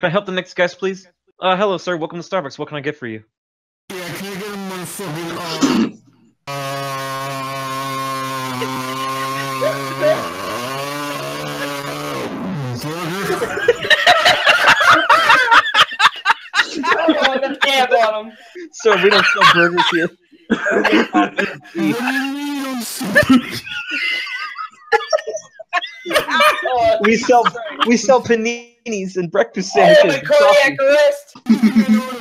Can I help the next guest, please? Uh, hello, sir. Welcome to Starbucks. What can I get for you? Yeah, can I get a motherfucking uh, burger? The damn on him. Sir, we don't sell burgers here. What do you mean I'm sorry? We sell we sell paninis and breakfast I have sandwiches. a cardiac arrest. You know what